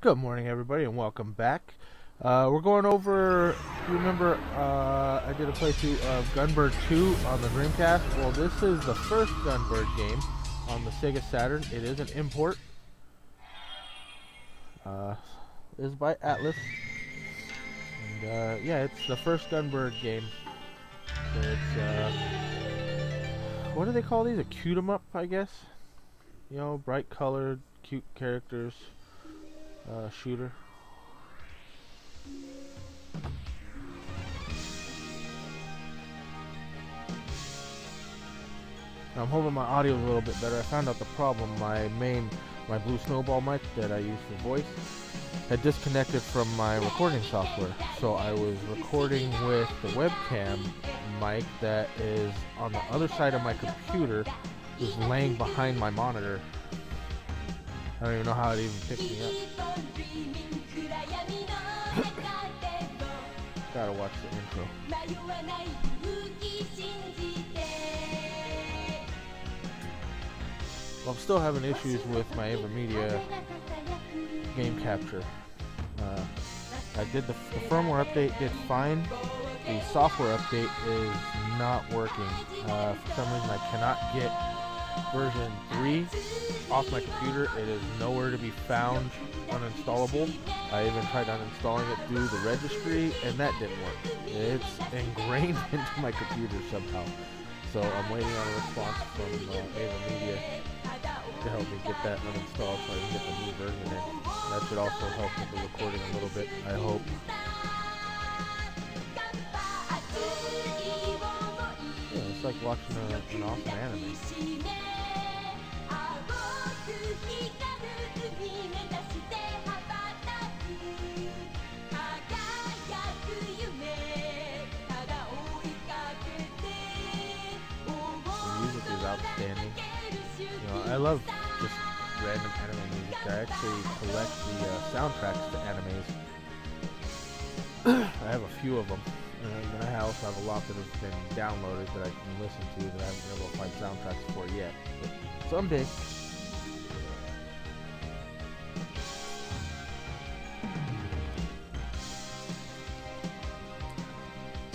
Good morning, everybody, and welcome back. Uh, we're going over. You remember uh, I did a playthrough of Gunbird 2 on the Dreamcast? Well, this is the first Gunbird game on the Sega Saturn. It is an import. Uh, is by Atlus. And uh, yeah, it's the first Gunbird game. So it's uh, what do they call these? A cute 'em up, I guess. You know, bright colored, cute characters uh, shooter. I'm hoping my audio is a little bit better. I found out the problem. My main, my Blue Snowball mic that I use for voice had disconnected from my recording software. So I was recording with the webcam mic that is on the other side of my computer, just laying behind my monitor I don't even know how it even picked me up. Gotta watch the intro. Well, I'm still having issues with my AverMedia game capture. Uh, I did the, the firmware update did fine. The software update is not working. Uh, for some reason, I cannot get version 3 off my computer. It is nowhere to be found uninstallable. I even tried uninstalling it through the registry, and that didn't work. It's ingrained into my computer somehow. So I'm waiting on a response from uh, Media to help me get that uninstalled so I can get the new version in. That should also help with the recording a little bit, I hope. Like watching a, an awesome anime. outstanding. You know, I love just random anime music. I actually collect the uh, soundtracks to animes. I have a few of them. And I also have a lot that have been downloaded that I can listen to that I haven't been able to find soundtracks for yet. But someday.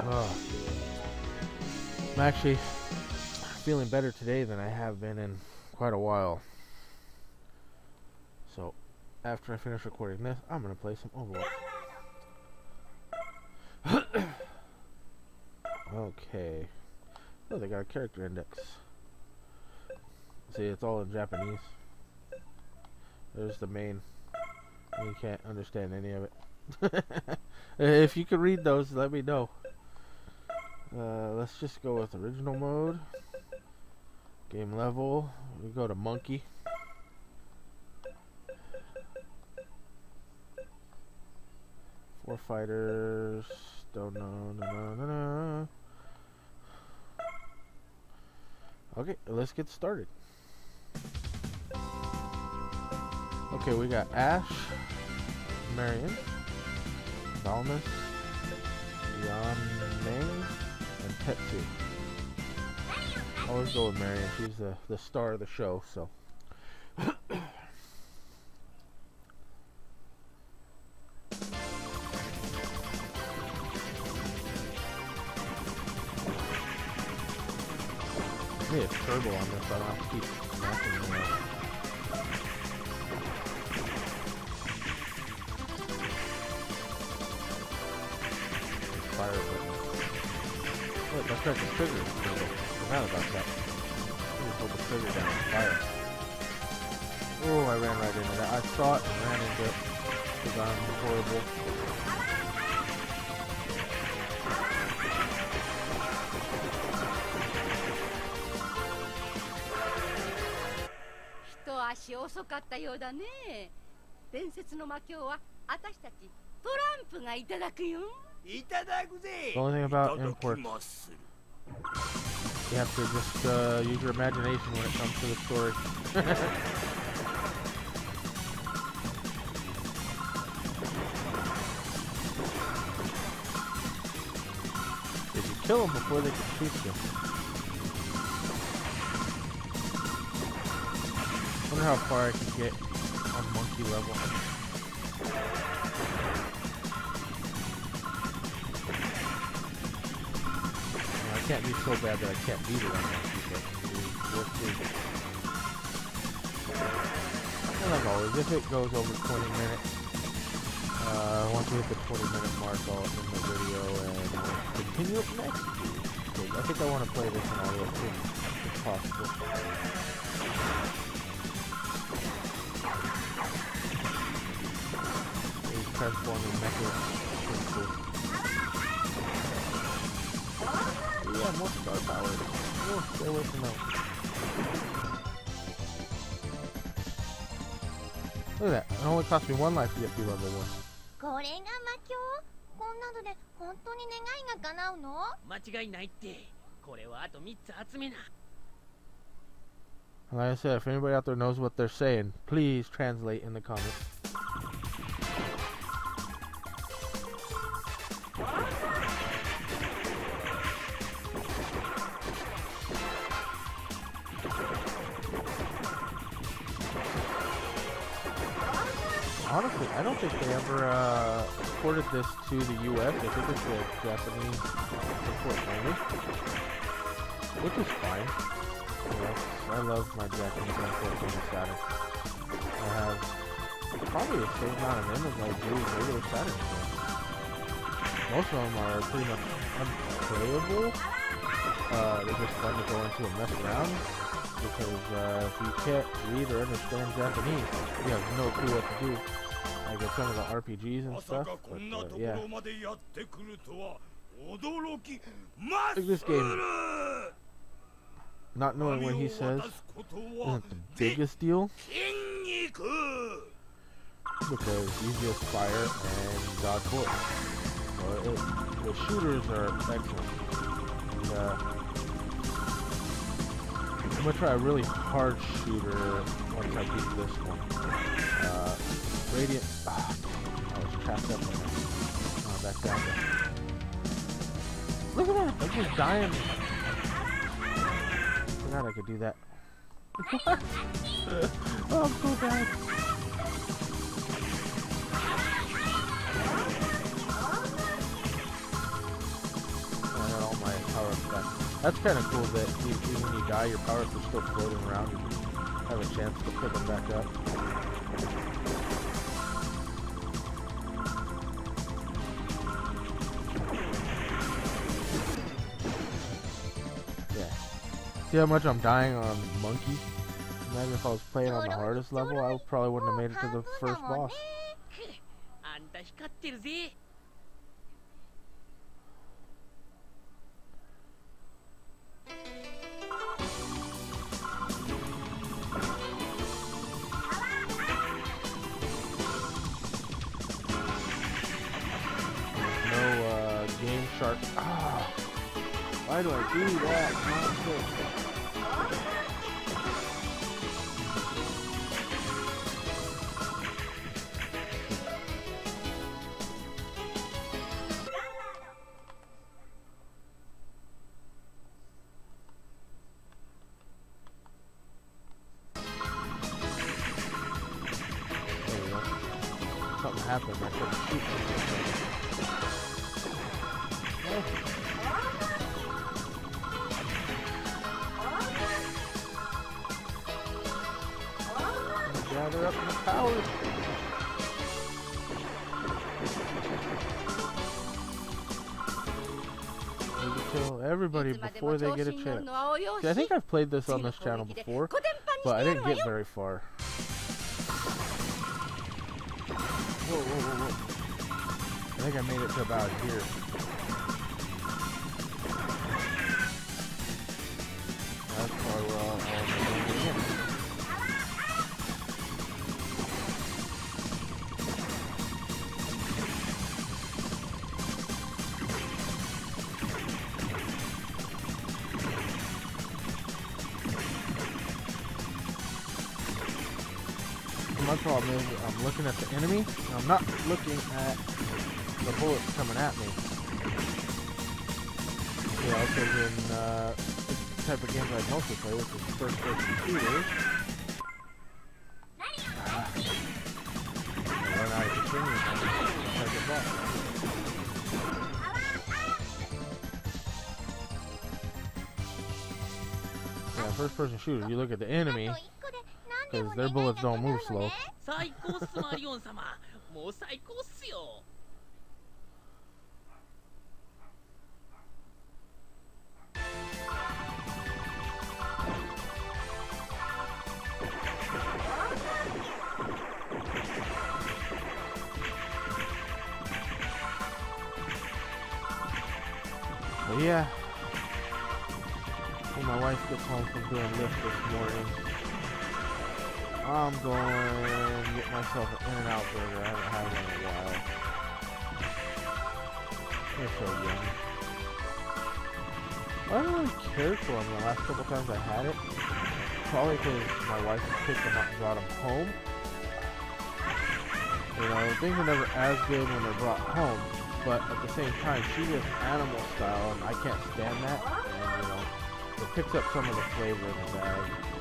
Oh. I'm actually feeling better today than I have been in quite a while. So, after I finish recording this, I'm going to play some Overwatch. Okay. Oh, they got a character index. See, it's all in Japanese. There's the main. You can't understand any of it. if you can read those, let me know. Uh, let's just go with original mode. Game level. We go to monkey. Four fighters. Don't know. No, no, no, no. Okay, let's get started. Okay, we got Ash, Marion, Balmus, Yan Meng, and Tetsu always go with Marion. She's the, the star of the show, so. I ran right into that. I saw it and ran into it because I'm horrible. The only thing about imports you have to just uh, use your imagination when it comes to the story. kill them before they could shoot you? wonder how far I can get on monkey level. Oh, I can't be so bad that I can't beat it on Monkey, work And like always, if it goes over 20 minutes, uh, once we hit the 20 minute mark, I'll end the video and we'll continue it next. I think I want to play this in audio too, if possible. He's transforming mecha. Yeah, more star power. Oh, stay away from that. Look at that, it only cost me one life to get to level 1. それが魔境こんなので本当に願いが叶うの間違いないってこれはあと3つ集めな Like I said, if anybody out there knows what they're saying, please translate in the comments. Don't think they ever uh, ported this to the U.S. I think it's a Japanese import only, which is fine. Yes, I love my Japanese import from Saturn. I have probably the same amount of them as I do regular Saturn. Most of them are pretty much unplayable. Uh, they're just fun to go into and mess around because uh, if you can't read or understand Japanese, you have no clue what to do like with some of the RPGs and stuff. But, uh, yeah. Like this game, not knowing what he says isn't the biggest deal. Because you just fire and dodge bullets. So it, the shooters are excellent. And, uh, I'm gonna try a really hard shooter once I beat this one. Uh, Radiant. Ah, I was trapped up there. Oh, back down. Look at that! I'm just dying. Forgot I could do that. Oh, I'm so bad. I got all my power back. That's kind of cool that even when you die, your power are still floating around. You have a chance to pick them back up. See how much I'm dying on Monkey? Imagine if I was playing on the hardest level, I probably wouldn't have made it to the first boss. happen. I couldn't shoot them. Gather up the powers. Kill everybody before they get a chance. See, I think I've played this on this channel before, but I didn't get very far. Whoa, whoa, whoa. I think I made it to about here. looking at the enemy. I'm not looking at the bullets coming at me. Yeah, okay, in uh, this type of games I mostly play, which is first-person shooters. Ah. I run out of continues on first person shooter, you look at the enemy because their bullets don't move slow. But yeah, when my wife gets home from doing Lyft this morning, I'm going to get myself an In-N-Out burger. I haven't had one in a while. They're so. I don't really care for them the last couple times I had it. Probably because my wife picked them up and brought them home. You know, things are never as good when they're brought home but at the same time, she gets animal style, and I can't stand that. And you know, it picks up some of the flavor in the bag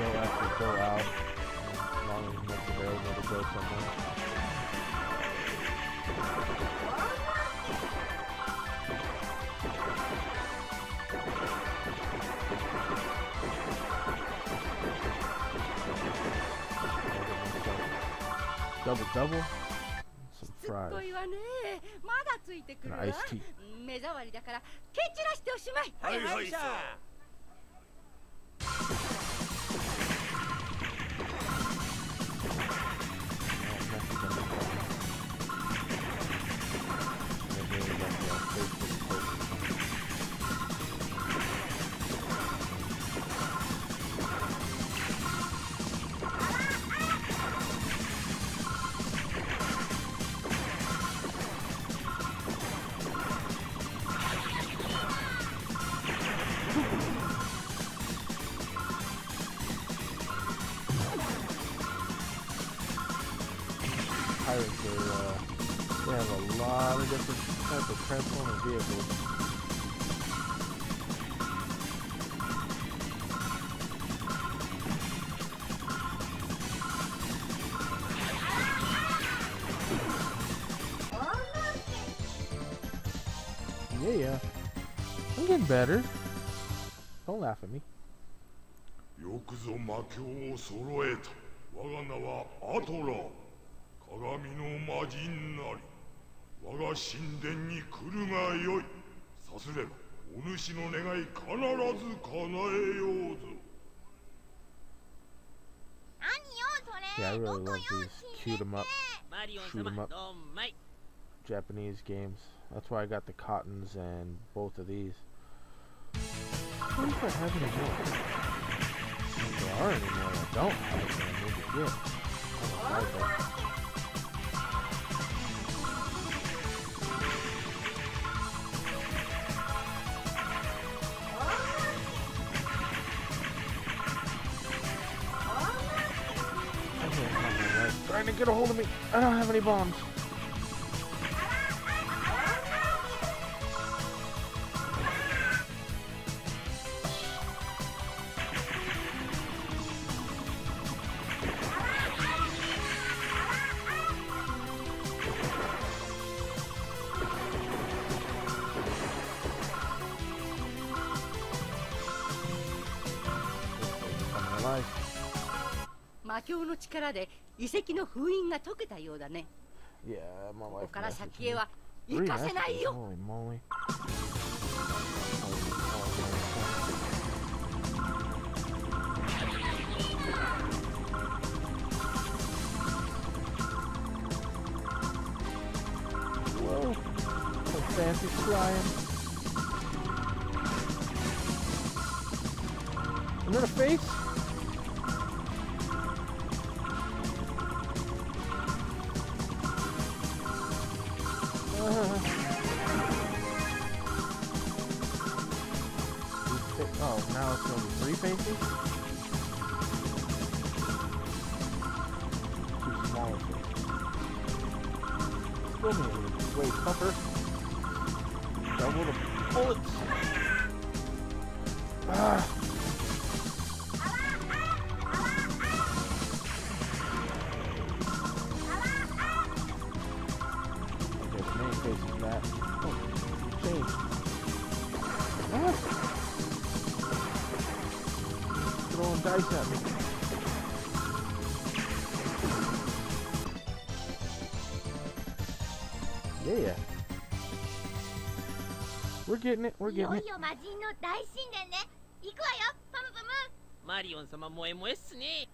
I'm gonna go after go out, as long as it's available to go somewhere. Double double, some すっ fries. ごいわねまだついてくるわ An iced tea. 目障りだから蹴散らしておしまいはいはいさ transforming vehicles. Yeah, yeah. I'm getting better. Don't laugh at me. よくぞ魔境を揃えた我が名はアトラ鏡の魔人なり 我が神殿に来るがよいさすればお主の願い必ず叶えようぞ何よそ Yeah, I れ really どこ love よ these 決 cute 'em め up てマリオン Shoot 'em 様 up. どんまい Japanese games. That's why I got the cottons and both of these. Wonder if I have any more. If there are any more I don't I need to get. I don't buy that. Get a hold of me. I don't have any bombs. I'm 遺跡の封印が解けたようだね Yeah, my こ wife. こから先.へは行かせないよ fancy flying. Face? Yeah. We're getting it. We're いよ getting い it. よ魔人の大神殿ね行くわよパムパムマリオン様萌え萌えっすね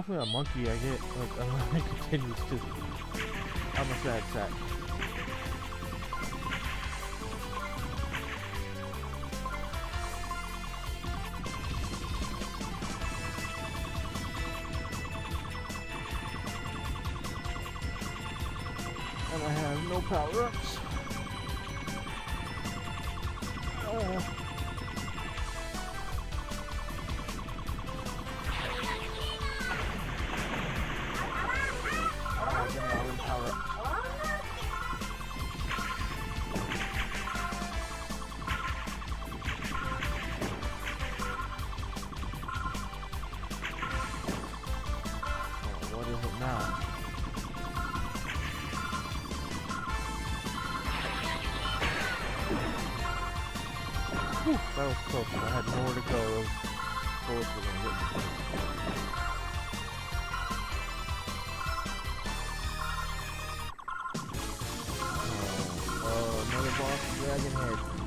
Hopefully a monkey I get like uh, continues to. I'm a sad sack. and I have no power oh, another boss dragon head.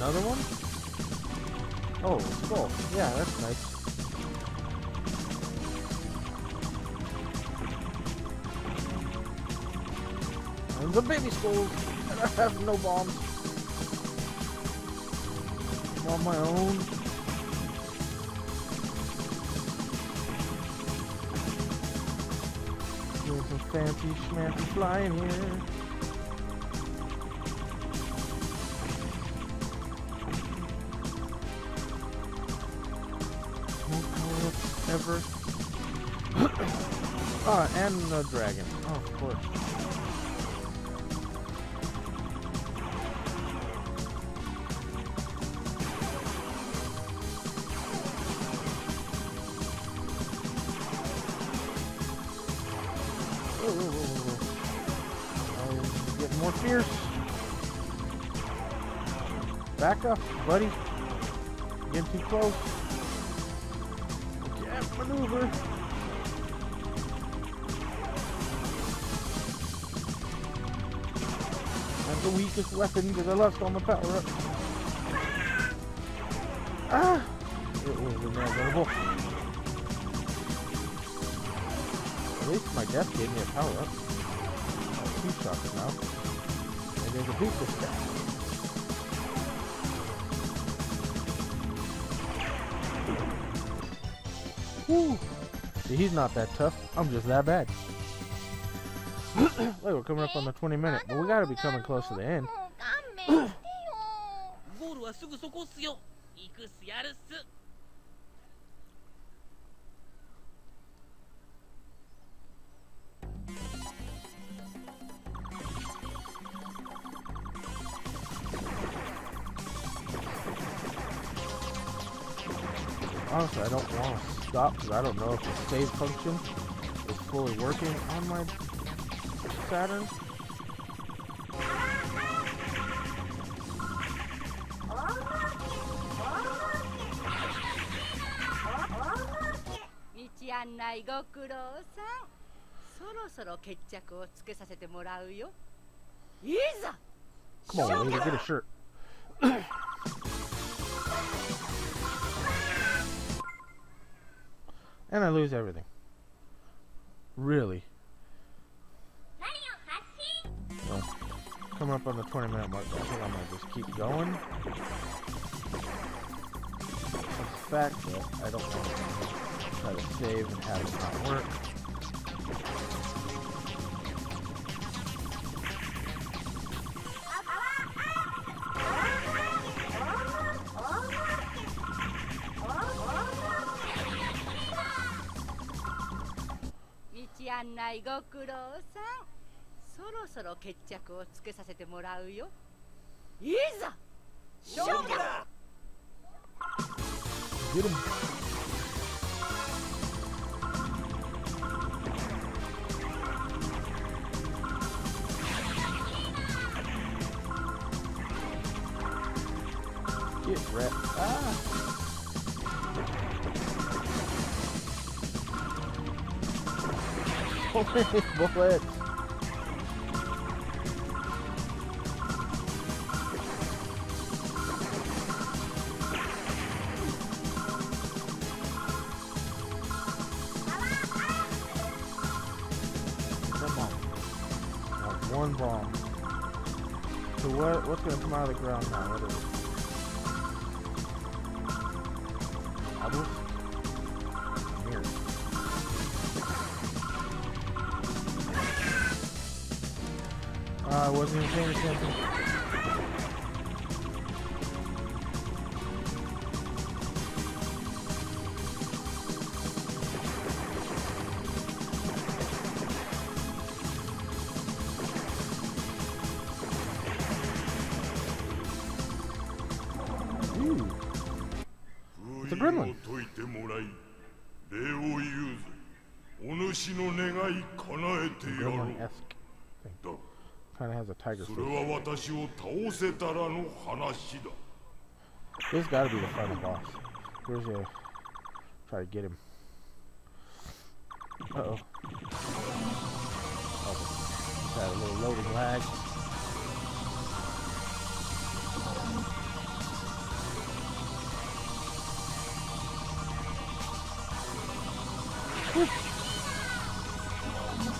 Another one? Oh, skull. Yeah, that's nice. And the baby skulls. And I have no bombs. I'm on my own. Doing some fancy schmancy flying here. And the dragon. Oh, of course. I'm getting more fierce. Back up, buddy. Getting too close. Can't maneuver. The weakest weapon because I lost all my power up. Ah! It was inevitable. At least my death gave me a power up. Oh, two shots now. And there's a beat this guy. Woo! See, he's not that tough. I'm just that bad. Look, we're coming up on the 20 minute, but we gotta be coming close to the end. Honestly, I don't want to stop because I don't know if the save function is fully working on my Saturn? Come on, Lily, get a shirt. and I lose everything. Really? coming up on the 20 minute mark, I think I'm gonna just keep going. The fact that I don't want to try to save and have it not work. .道案内ご苦労さん そろそろ決着をつけさせてもらうよ。いざ！勝, Uh, I wasn't even paying attention. tiger fruit. This gotta be the final boss. Where's the... Try to get him. Uh-oh. Oh, got a little loading lag.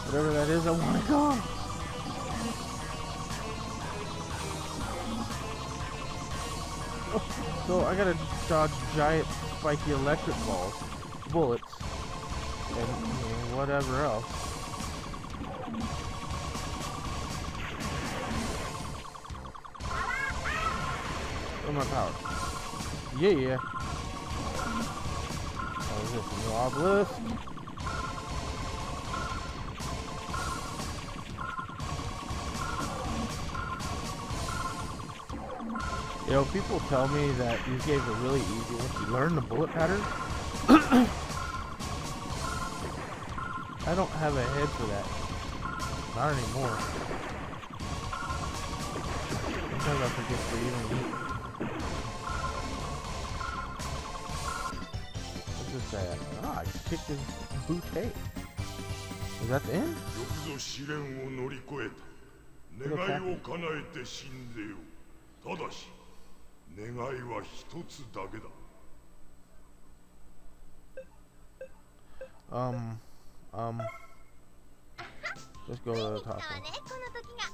Whatever that is, I want to go. So I gotta dodge giant spiky electric balls, bullets, and whatever else. Where's my power? Yeah, yeah. Oh, is obelisk? You know, people tell me that these games are really easy once you learn the bullet pattern. I don't have a head for that. Not anymore. Sometimes I forget to even What's this say? Ah, I kicked his bouquet. Is that the end? よくぞ試練を乗り越えた願いを叶えて死んでよただし 願いは一つだけだ Um, um, let's go to つい the に来た top わ one. ねこの時が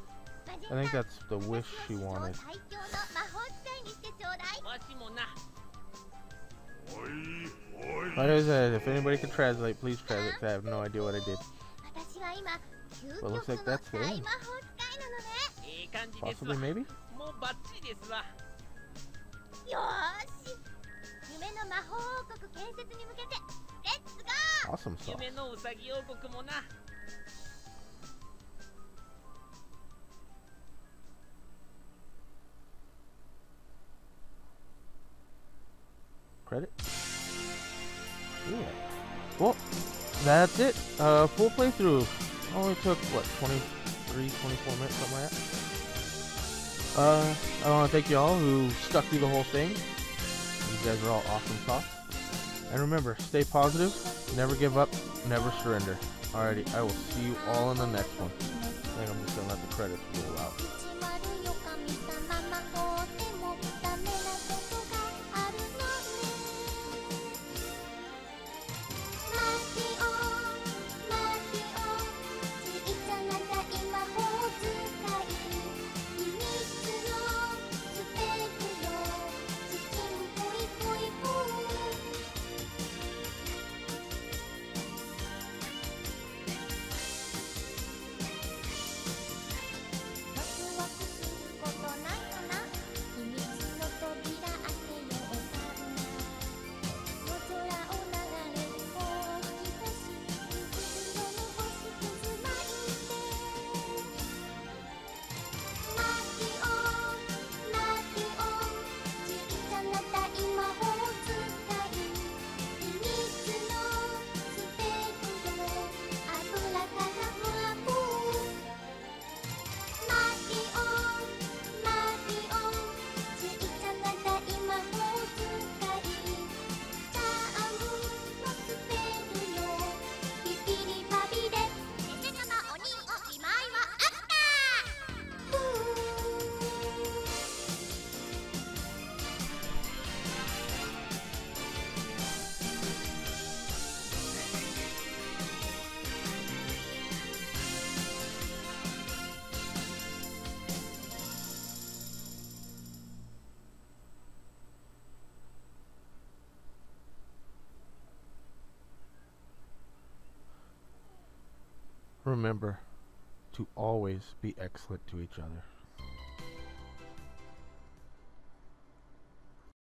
魔人 I think さん that's the wish she 私を史上 wanted. 最強の魔法使いにしてちょうだいわしもなおいおい Like I said, if anybody can translate, please translate. 'cause I have no idea what I did. 私は今究 Well, 極 looks like の that's the 大 end. 魔法使いなのねええ感じですわ Possibly, maybe. よーし夢の魔法王国建設に向けてレッツゴー Awesome sauce. 夢のうさぎ王国もな Credit. Yeah. Well, that's it. Uh, full playthrough. Only took what 23, 24 minutes, something like that. Uh, I want to thank y'all who stuck through the whole thing. You guys are all awesome sauce. And remember, stay positive, Never give up, never surrender. Alrighty, I will see you all in the next one. I think I'm just gonna let the credits roll out. Remember to always be excellent to each other.